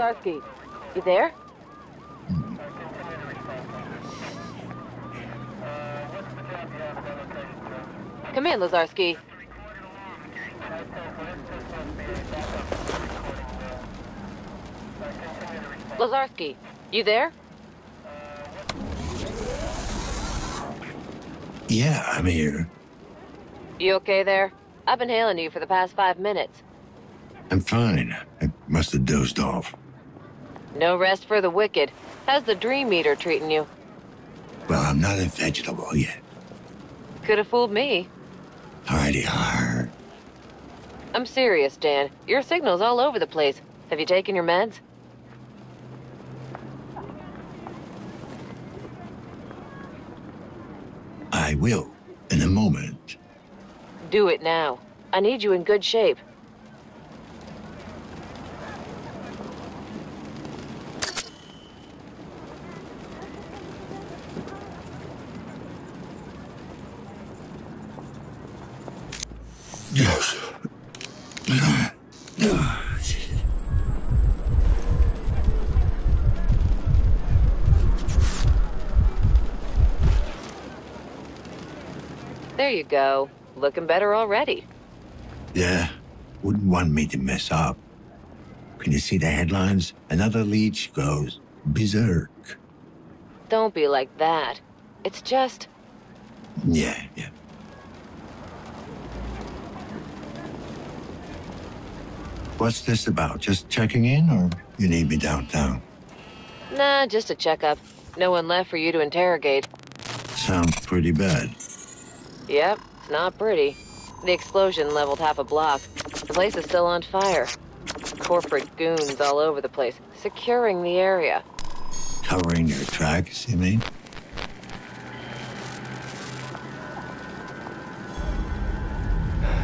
Lazarski, you there? Come in, Lazarski. Lazarski, you there? Yeah, I'm here. You okay there? I've been hailing you for the past five minutes. I'm fine. I must have dozed off. No rest for the wicked. How's the dream Eater treating you? Well, I'm not a vegetable yet. Could have fooled me. Hardy hard. I'm serious, Dan. Your signal's all over the place. Have you taken your meds? I will, in a moment. Do it now. I need you in good shape. Yes. There you go. Looking better already. Yeah, wouldn't want me to mess up. Can you see the headlines? Another leech goes berserk. Don't be like that. It's just... Yeah, yeah. What's this about? Just checking in, or you need me downtown? Nah, just a checkup. No one left for you to interrogate. Sounds pretty bad. Yep, it's not pretty. The explosion leveled half a block. The place is still on fire. Corporate goons all over the place, securing the area. Covering your tracks, you mean?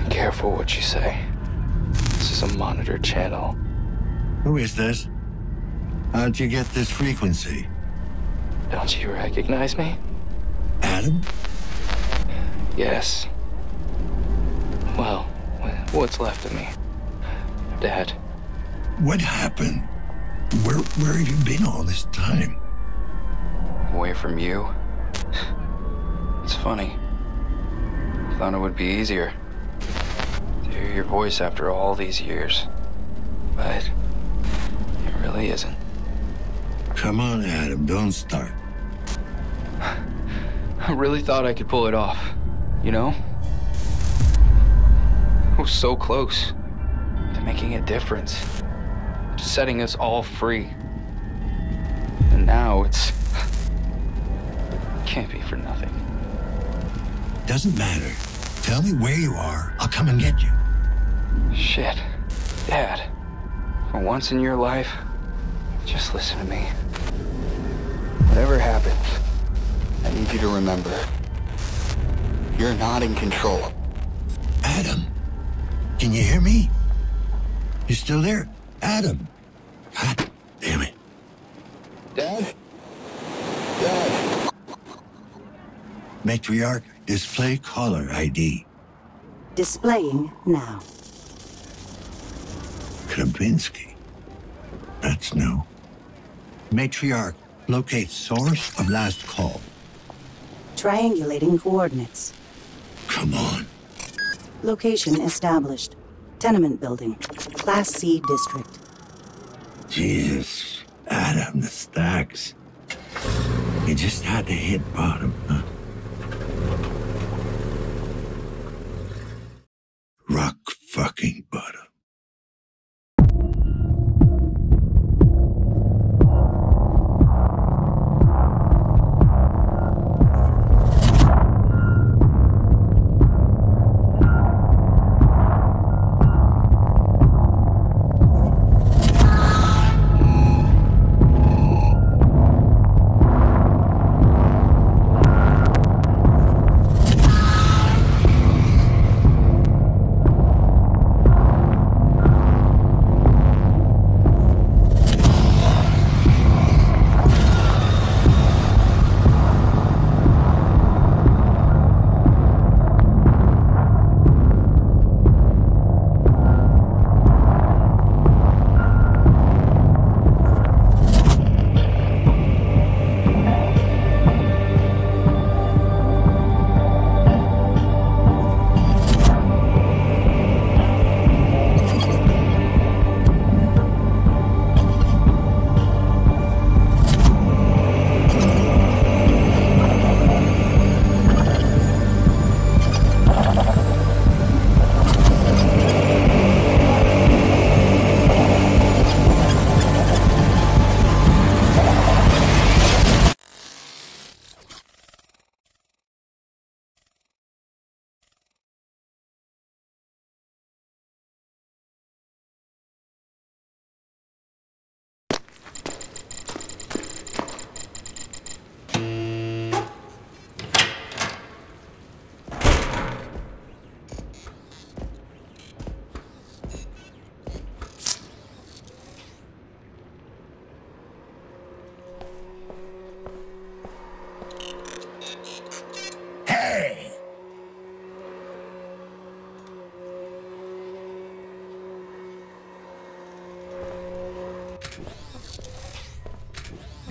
Careful what you say. This is a monitor channel. Who is this? How'd you get this frequency? Don't you recognize me? Adam? Yes. Well, what's left of me? Dad, What happened? Where where have you been all this time? away from you. It's funny. Thought it would be easier hear your voice after all these years. But it really isn't. Come on, Adam, don't start. I really thought I could pull it off. You know? I was so close to making a difference, to setting us all free. And now it's. can't be for nothing. Doesn't matter. Tell me where you are. I'll come and get you. Shit. Dad, for once in your life, just listen to me. Whatever happens, I need you to remember you're not in control. Adam, can you hear me? You still there? Adam. God damn it. Dad? Dad? Matriarch, display caller ID. Displaying now. Grabinsky. That's new. Matriarch, locate source of last call. Triangulating coordinates. Come on. Location established. Tenement building. Class C district. Jesus. Adam, the stacks. You just had to hit bottom,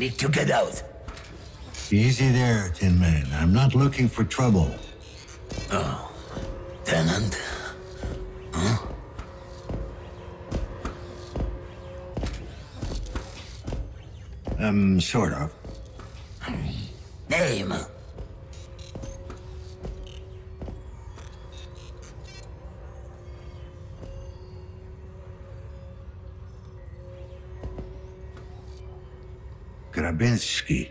Need to get out. Easy there, Tin Man. I'm not looking for trouble. Oh. Tenant? Huh? Um, sort of. Name? Grabinsky.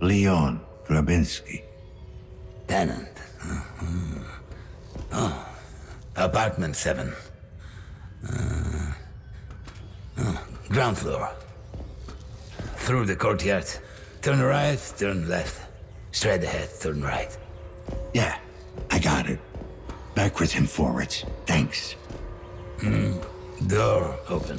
Leon Grabinsky. Tenant. Mhm. Oh. Apartment 7. Uh, oh, Ground floor. Through the courtyard. Turn right, turn left. Straight ahead, turn right. Yeah, I got it. Backwards and forwards. Thanks. Door open.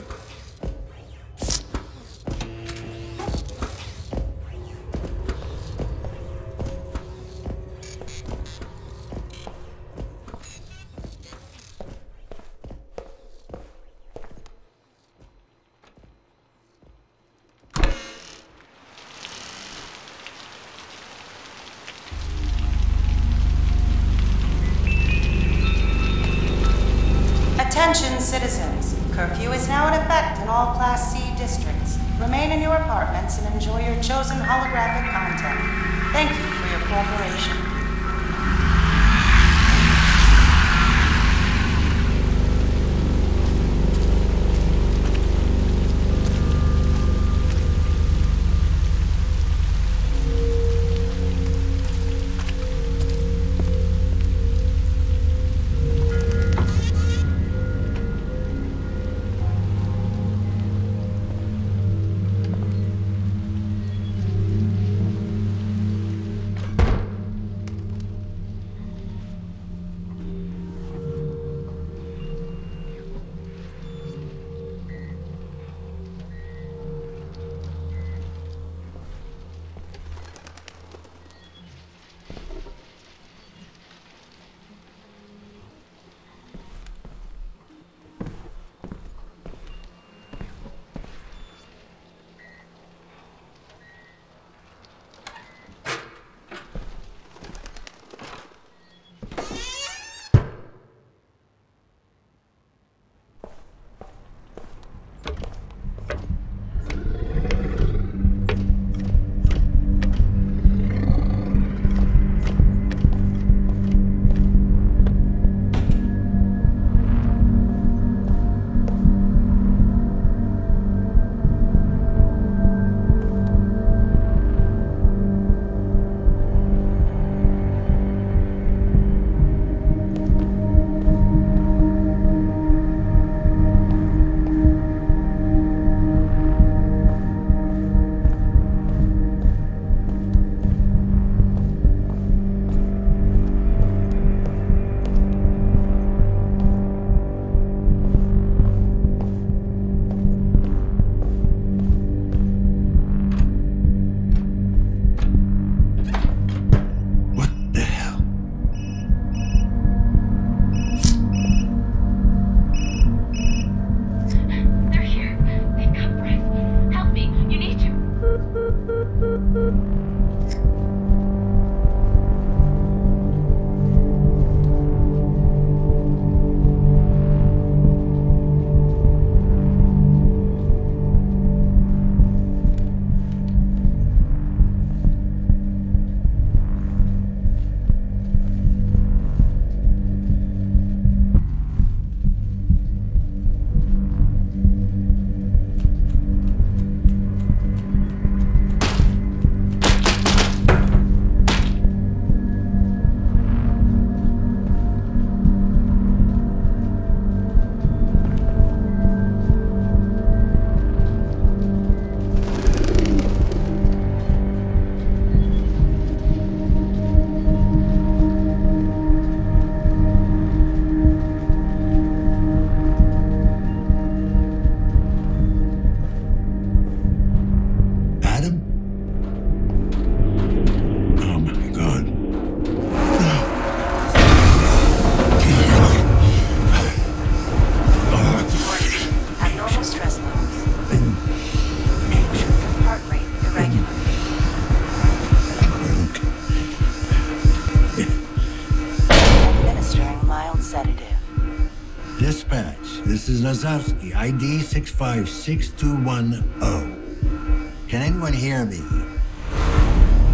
Lazarski, ID 656210. Can anyone hear me?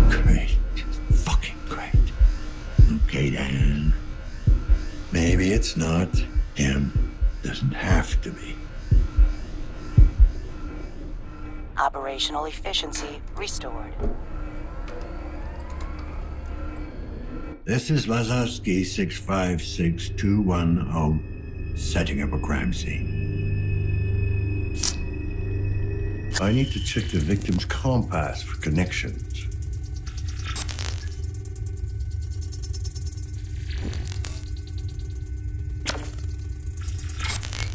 Great. Fucking great. Okay, Dan. Maybe it's not him. Doesn't have to be. Operational efficiency restored. This is Lazarski 656210, setting up a crime scene. I need to check the victim's compass for connections.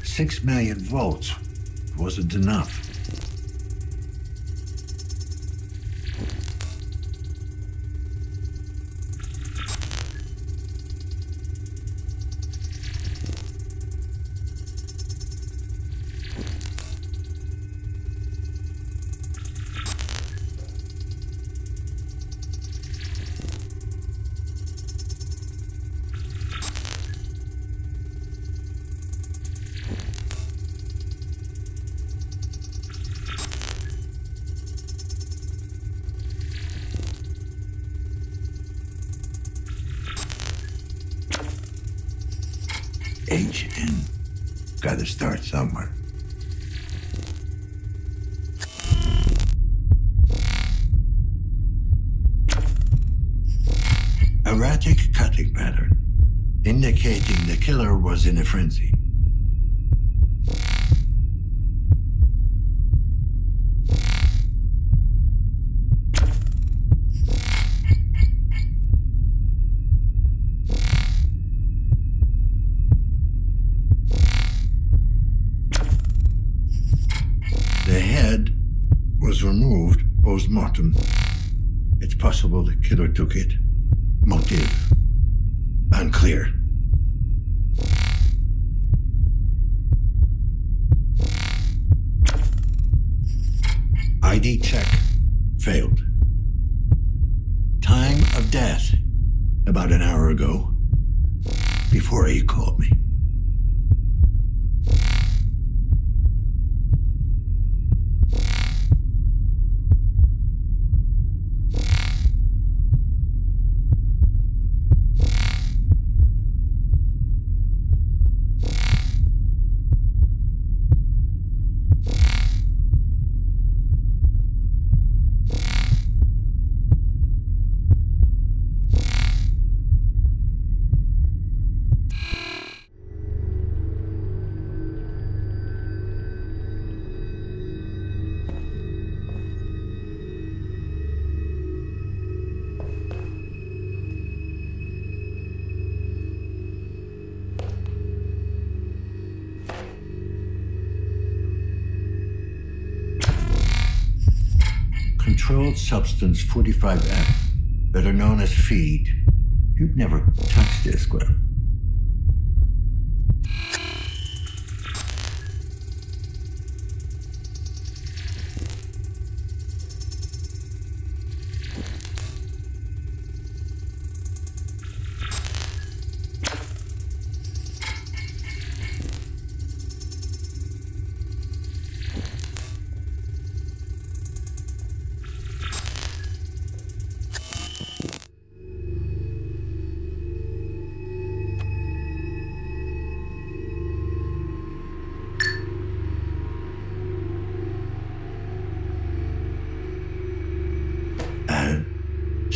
Six million volts wasn't enough. Was in a frenzy. The head was removed post-mortem. It's possible the killer took it. Motive unclear. ID check failed. Time of death about an hour ago before he called me. H45F, better known as feed, you'd never touch this clip.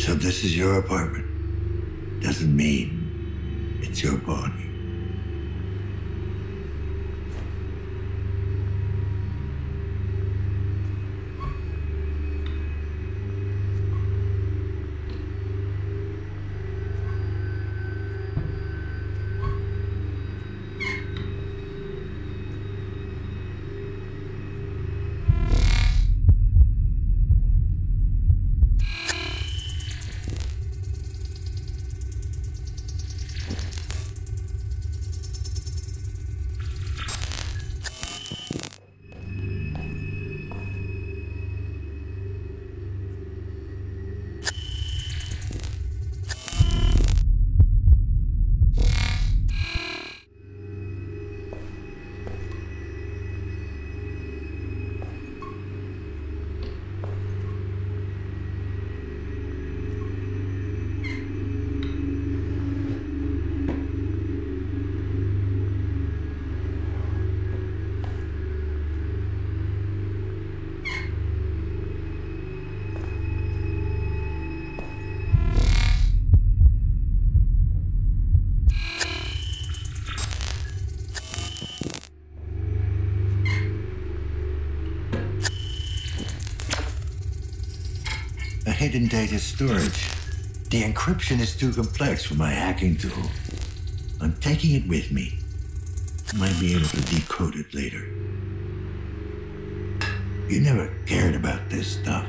So this is your apartment. Doesn't mean it's your body. Data storage. The encryption is too complex for my hacking tool. I'm taking it with me. Might be able to decode it later. You never cared about this stuff.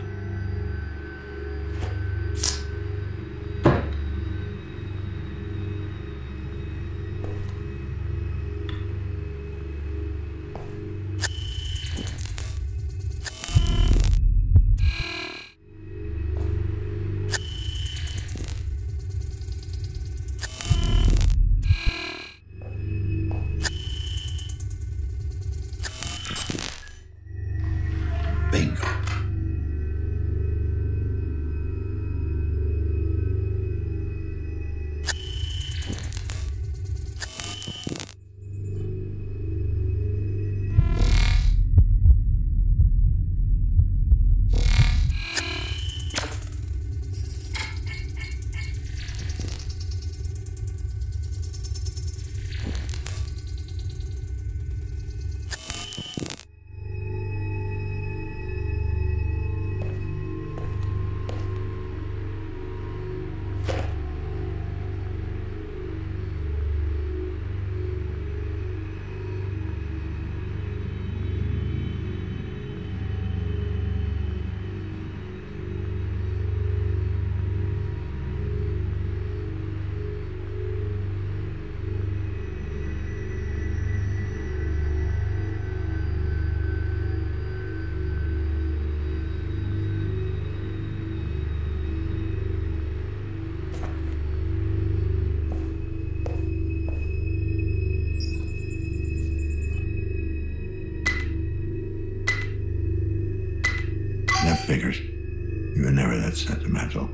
Figures. You were never that sentimental.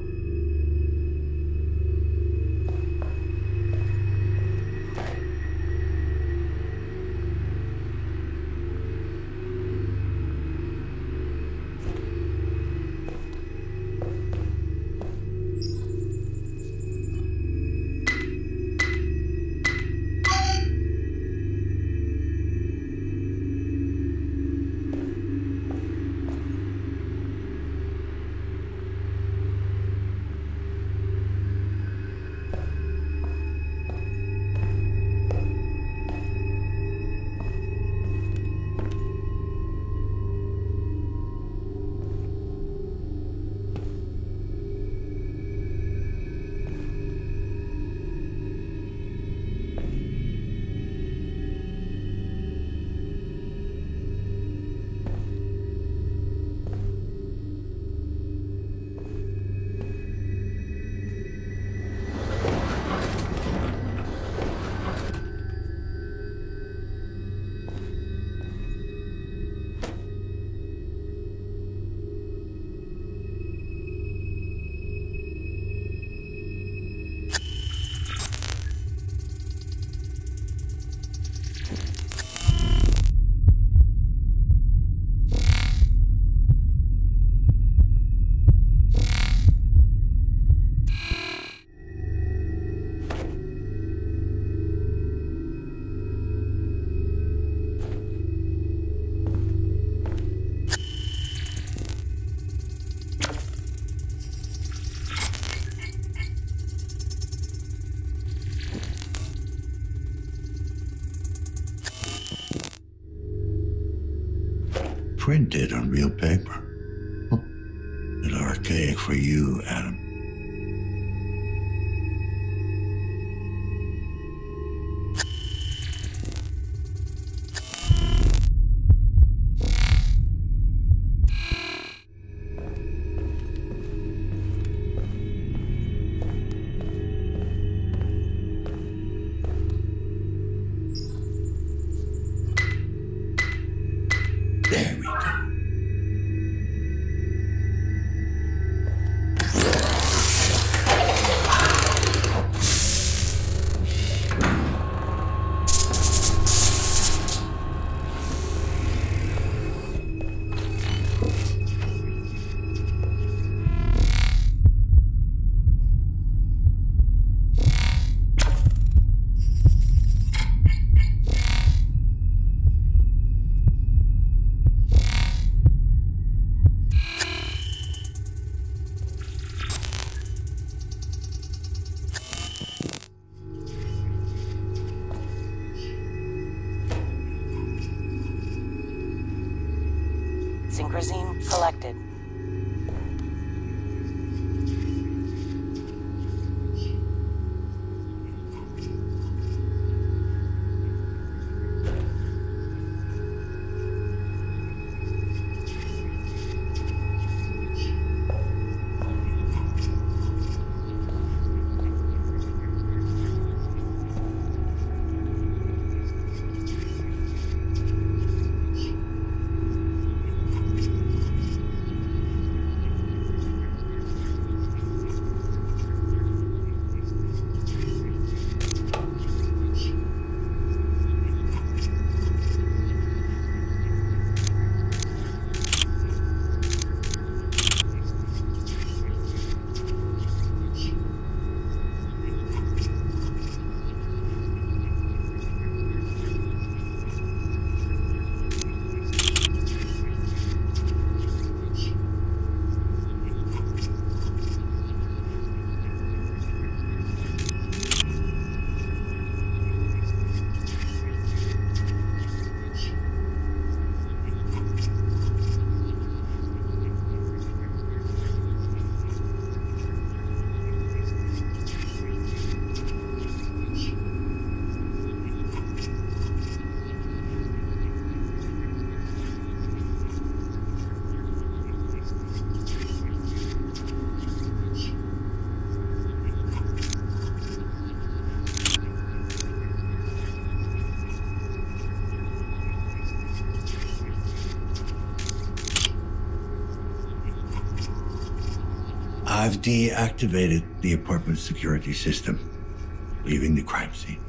Printed on real paper. Huh. Bit archaic for you, Adam. I've deactivated the apartment security system, leaving the crime scene.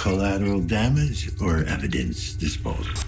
Collateral damage or evidence disposal?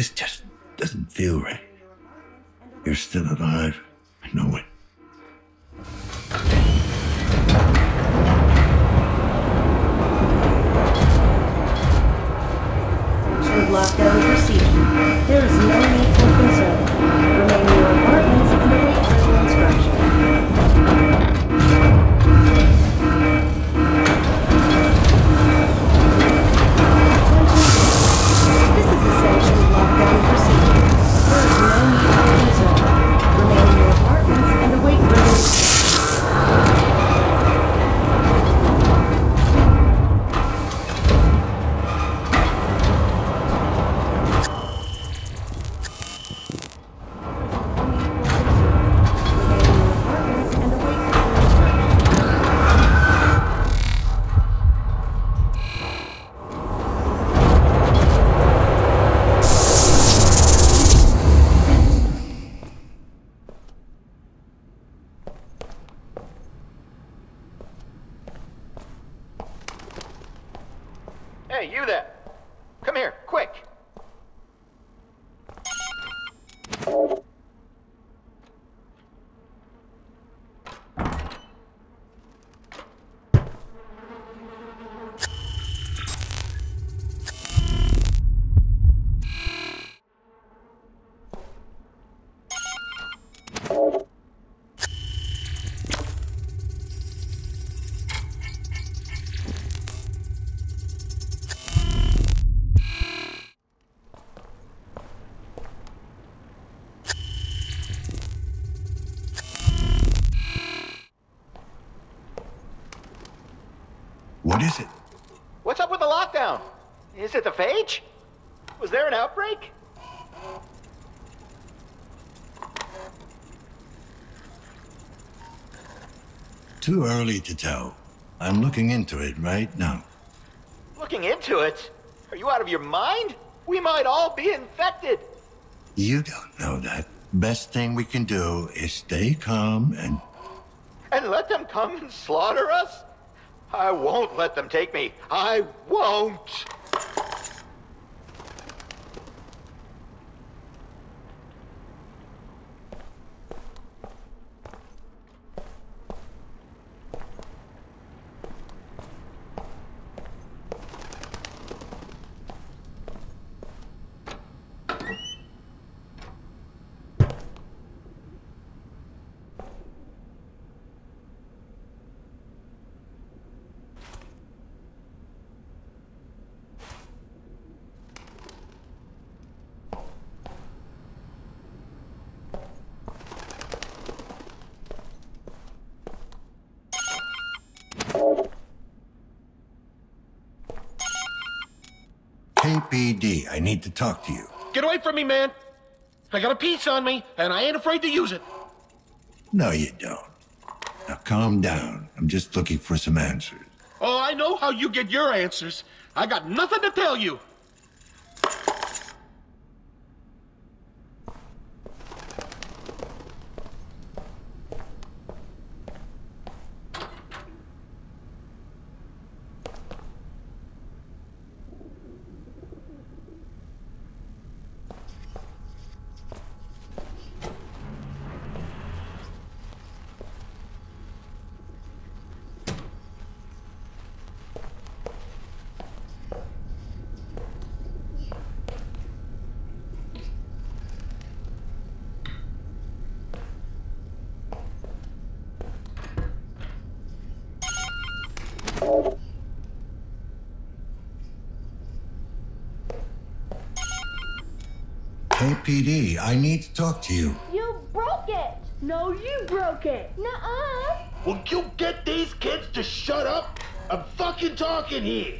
This just doesn't feel right. You're still alive. I know it. Should lockdown procedure. There is no need for concern. Remain in your apartments and await further instruction. Was there an outbreak? Too early to tell. I'm looking into it right now. Looking into it? Are you out of your mind? We might all be infected. You don't know that. Best thing we can do is stay calm and And let them come and slaughter us? I won't let them take me. I won't. KPD, I need to talk to you. Get away from me, man. I got a piece on me, and I ain't afraid to use it. No, you don't. Now calm down. I'm just looking for some answers. Oh, I know how you get your answers. I got nothing to tell you. KPD, I need to talk to you. You broke it! No, you broke it! Nuh-uh! Will you get these kids to shut up? I'm fucking talking here.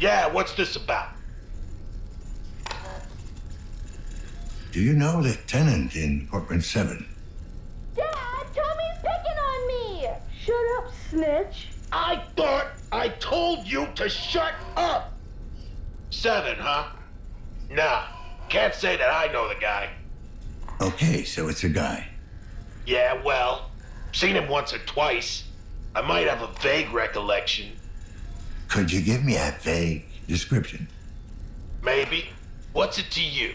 Yeah, what's this about? Do you know the tenant in apartment 7? Dad, Tommy's picking on me! Shut up, snitch! I thought I told you to shut up. Seven, huh? Nah, can't say that I know the guy. Okay, so it's a guy. Yeah, well, seen him once or twice. I might have a vague recollection. Could you give me a vague description? Maybe. What's it to you?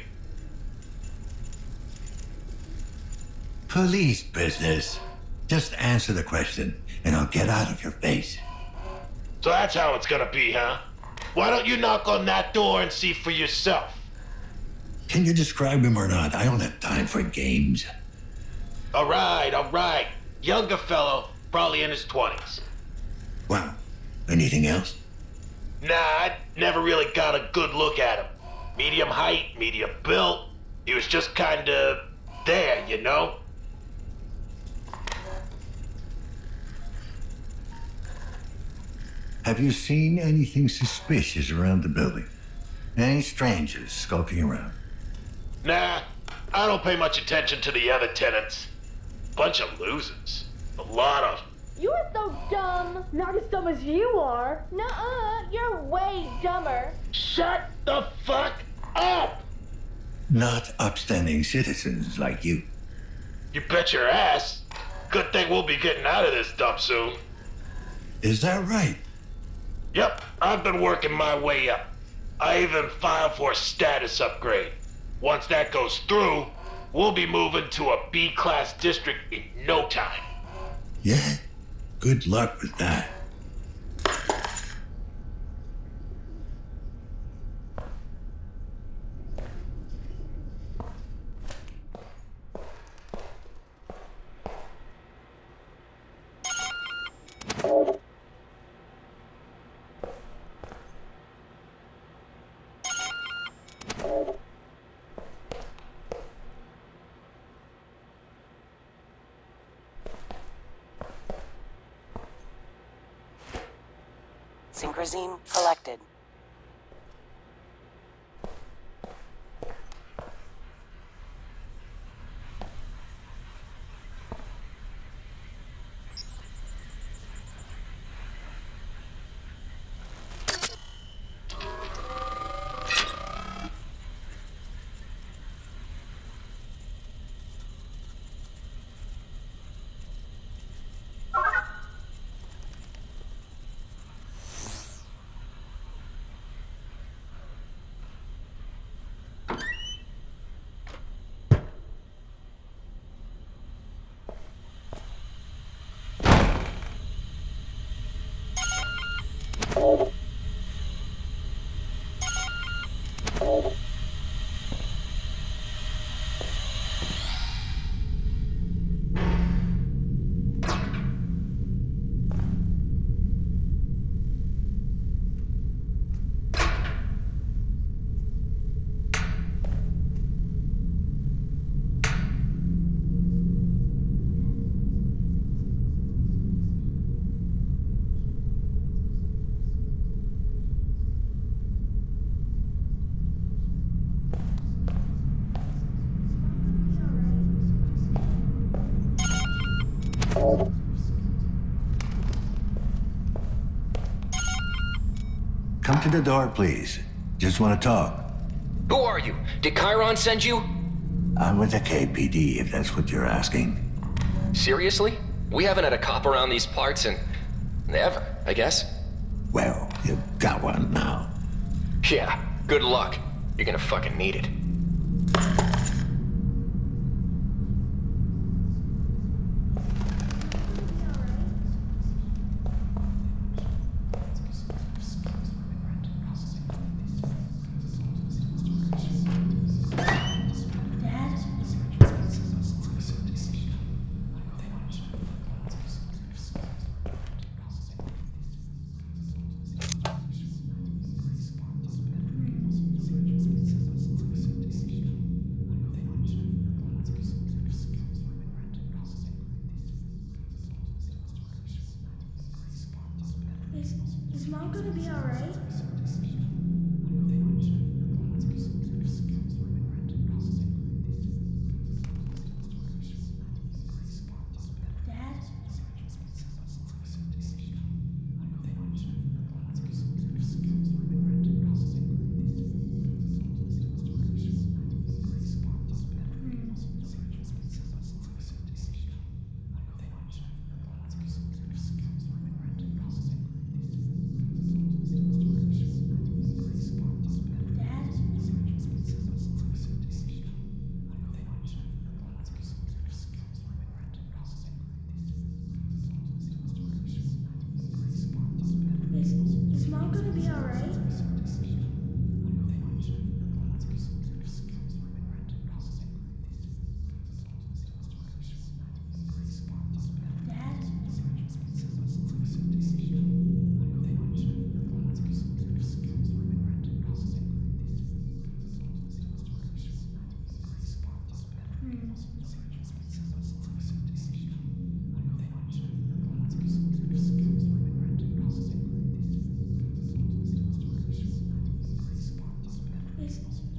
Police business. Just answer the question, and I'll get out of your face. So that's how it's gonna be, huh? Why don't you knock on that door and see for yourself? Can you describe him or not? I don't have time for games. All right, all right. Younger fellow, probably in his 20s. Wow. Anything else? Nah, I never really got a good look at him. Medium height, medium built. He was just kinda there, you know? Have you seen anything suspicious around the building? Any strangers skulking around? Nah, I don't pay much attention to the other tenants. Bunch of losers. A lot of 'em. You are so dumb. Not as dumb as you are. Nuh-uh, you're way dumber. Shut the fuck up! Not upstanding citizens like you. You bet your ass. Good thing we'll be getting out of this dump soon. Is that right? Yep, I've been working my way up. I even filed for a status upgrade. Once that goes through, we'll be moving to a B-class district in no time. Yeah? Good luck with that. Oh. The door, please. Just want to talk. Who are you? Did Chiron send you? I'm with the KPD, if that's what you're asking. Seriously? We haven't had a cop around these parts in... ever, I guess. Well, you've got one now. Yeah, good luck. You're gonna fucking need it.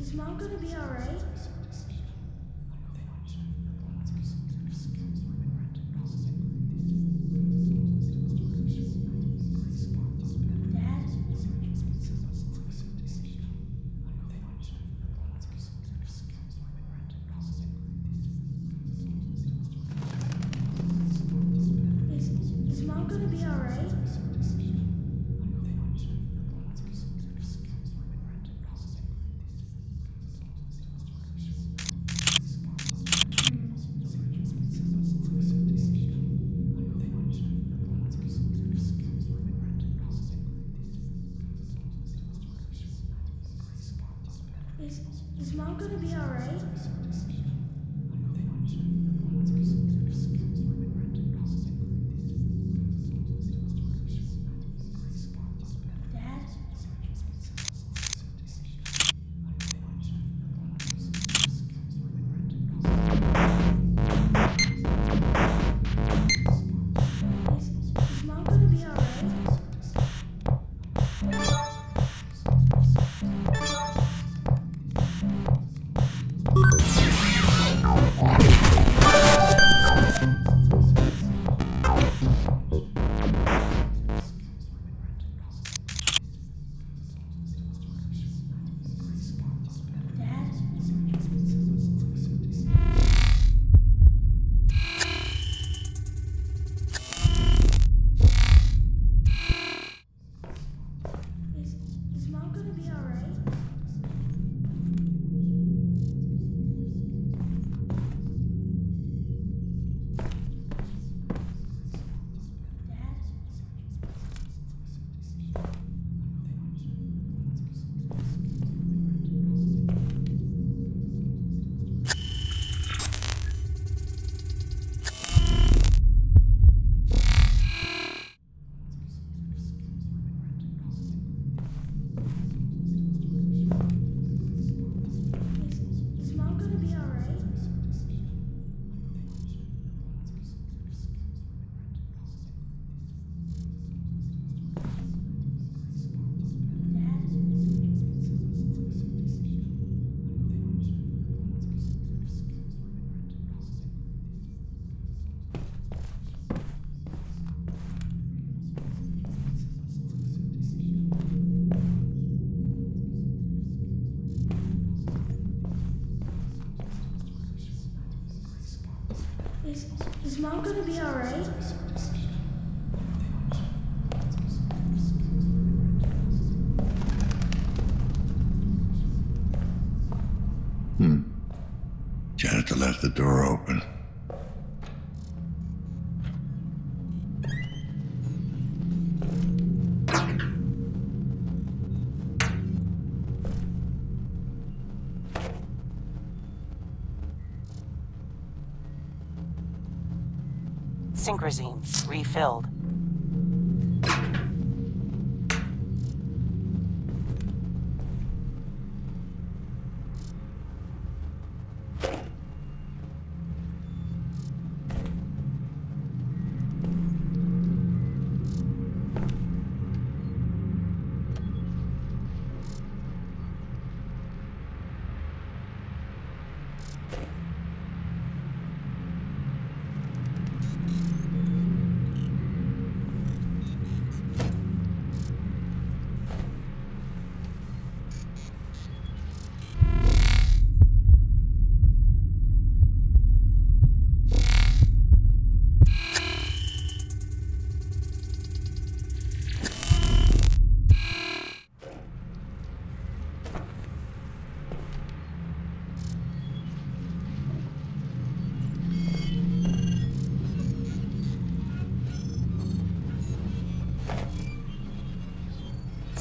Is mom gonna be alright? mom gonna be alright? Synchrozine refilled.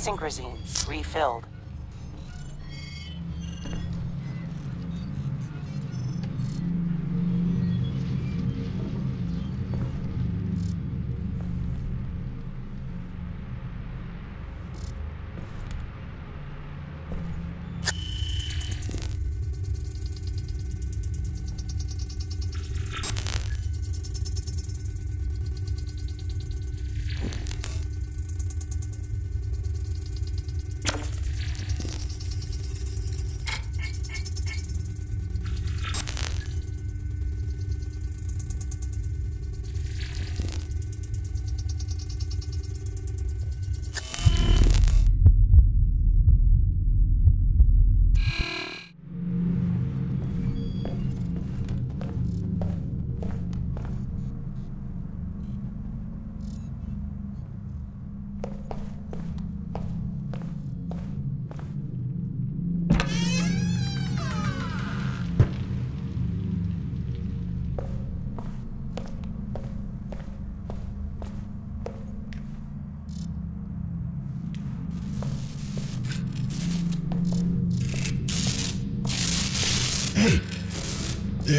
Synchrozine refilled.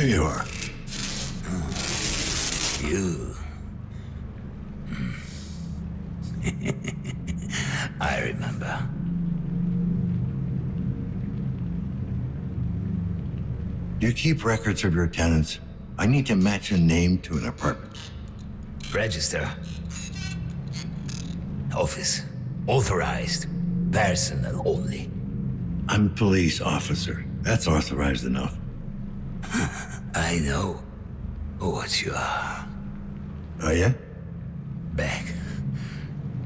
There you are. You. I remember. Do you keep records of your tenants? I need to match a name to an apartment. Register. Office. Authorized. Personnel only. I'm a police officer. That's authorized enough. I know what you are. Oh, yeah? Back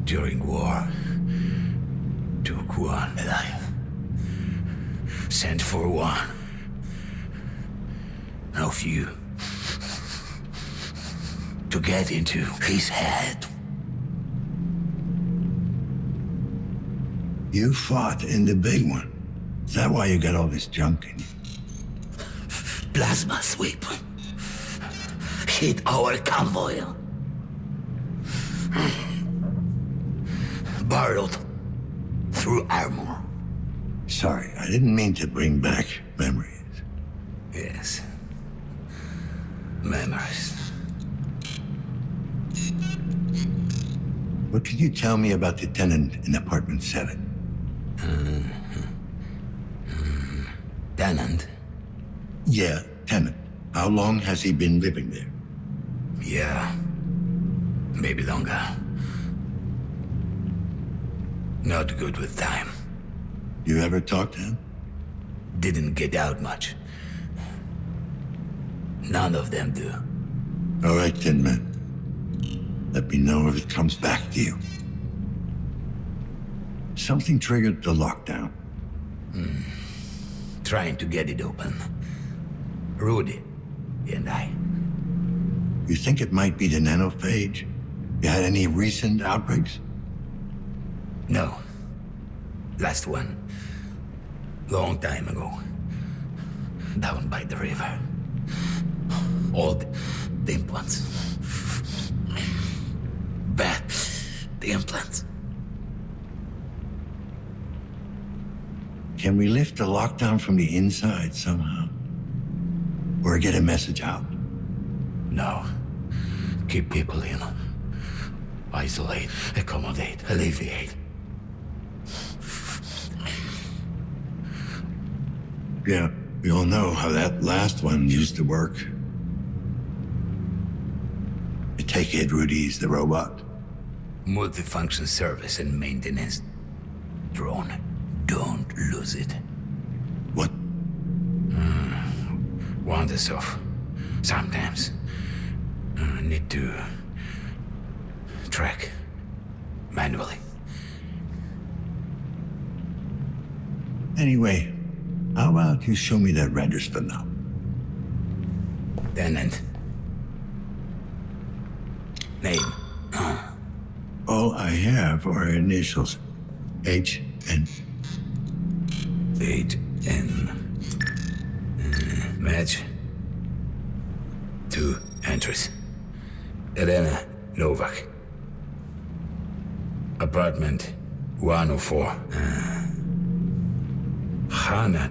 during war, took one alive. Sent for one. Of you. To get into his head. You fought in the big one. Is that why you got all this junk in you? Plasma sweep. Hit our convoy. Barreled through armor. Sorry, I didn't mean to bring back memories. Yes. Memories. What can you tell me about the tenant in apartment 7? Mm-hmm. Mm-hmm. Tenant? Yeah, tenant. How long has he been living there? Yeah. Maybe longer. Not good with time. You ever talk to him? Didn't get out much. None of them do. All right, Tin Man. Let me know if it comes back to you. Something triggered the lockdown. Hmm. Trying to get it open. Rudy and I. You think it might be the nanophage? You had any recent outbreaks? No. Last one. Long time ago. Down by the river. All the, the implants. Bad. The implants. Can we lift the lockdown from the inside somehow? Or get a message out? No. Keep people in. Isolate, accommodate, alleviate. Yeah, we all know how that last one used to work. I take it Rudy's the robot. Multifunction service and maintenance. Drone. Don't lose it. Wanders off. Sometimes. I need to track manually. Anyway, how about you show me that register now? Tenant. Name. All I have are initials. H and Eight N. Uh, match. Two entries. Elena Novak. Apartment 104. Uh, Hannah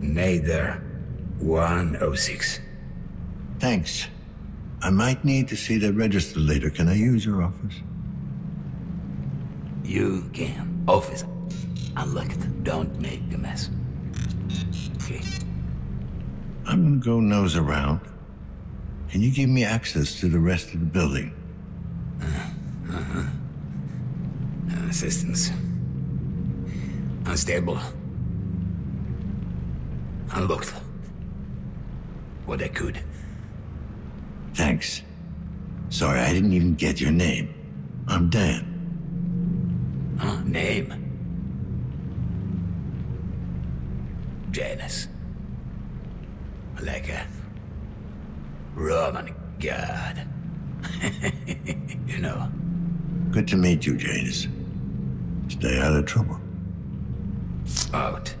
Nader 106. Thanks. I might need to see the register later. Can I use your office? You can. Office. It. Don't make a mess. Okay. I'm gonna go nose around. Can you give me access to the rest of the building? Uh, uh-huh. Assistance. Unstable. Unlocked. What I could. Thanks. Sorry, I didn't even get your name. I'm Dan. Huh? Name? Janus. Like a Roman god. you know. Good to meet you, Janus. Stay out of trouble. Out.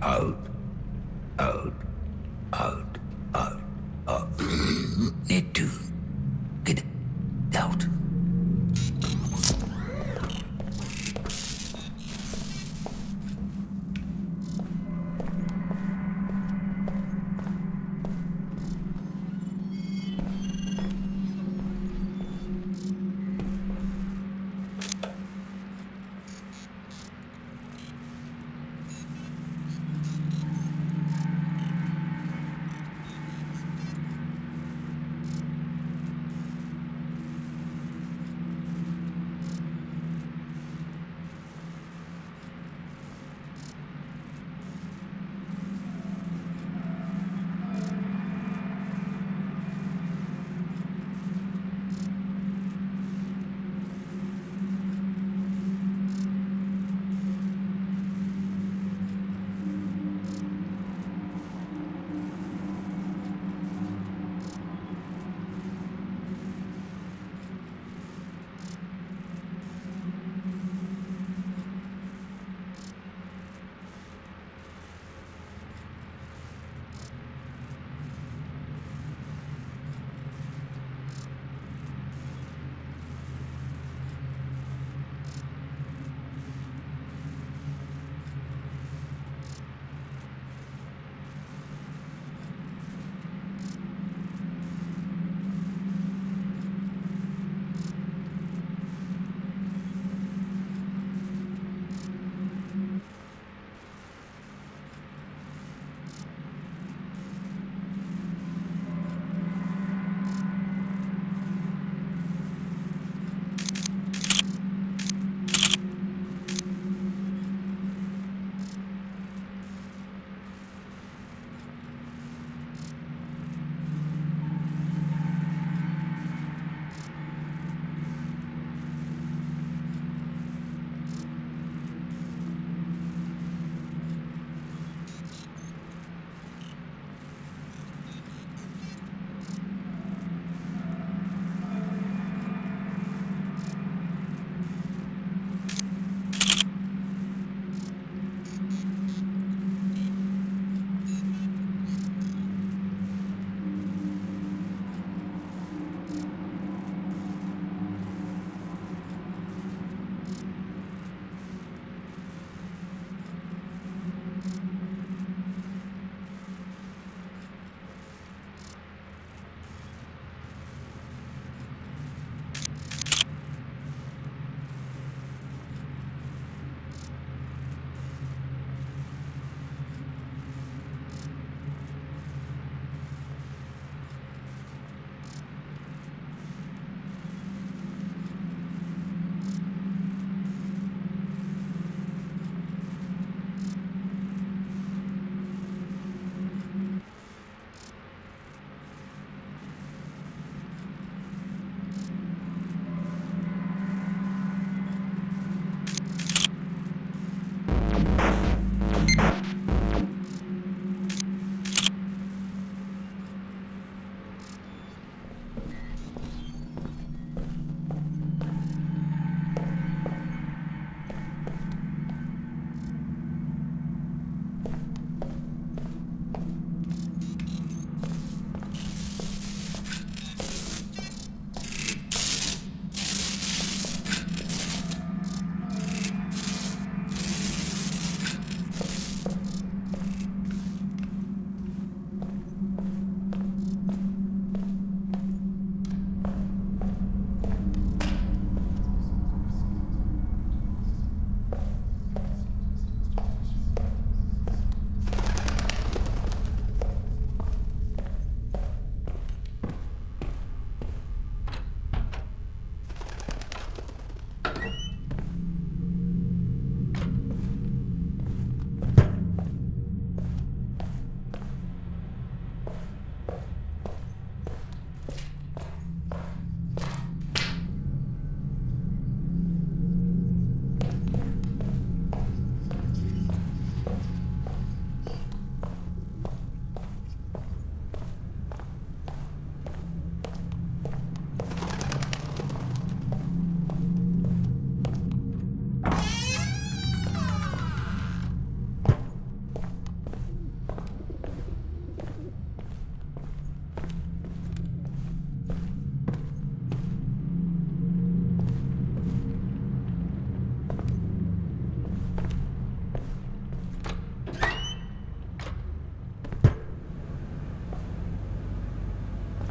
Out. Out. Out. Out. Out. Need to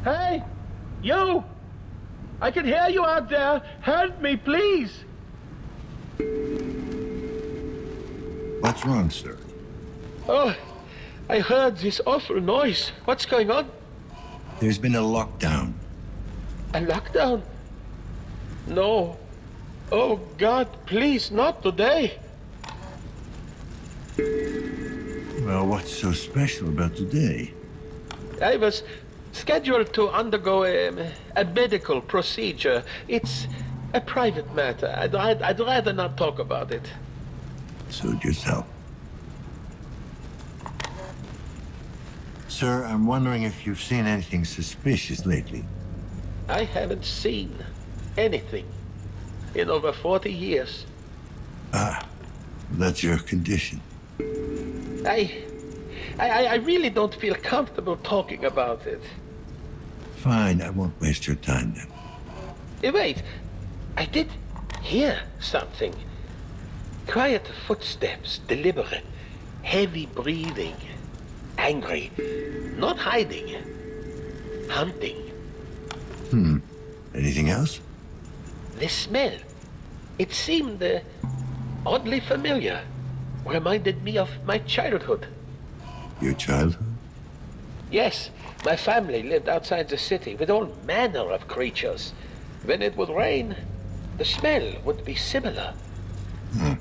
Hey! You! I can hear you out there. Help me, please. What's wrong, sir? Oh, I heard this awful noise. What's going on? There's been a lockdown. A lockdown? No. Oh, God, please, not today. Well, what's so special about today? I was scheduled to undergo a, a medical procedure. It's a private matter. I'd, I'd, I'd rather not talk about it. Suit yourself. Sir, I'm wondering if you've seen anything suspicious lately. I haven't seen anything in over 40 years. Ah, that's your condition. I, I, I really don't feel comfortable talking about it. Fine, I won't waste your time then. Eh, wait, I did hear something. Quiet footsteps, deliberate, heavy breathing, angry, not hiding, hunting. Hmm. Anything else? The smell, it seemed uh, oddly familiar. Reminded me of my childhood. Your childhood? Yes, my family lived outside the city with all manner of creatures. When it would rain, the smell would be similar. Hmm.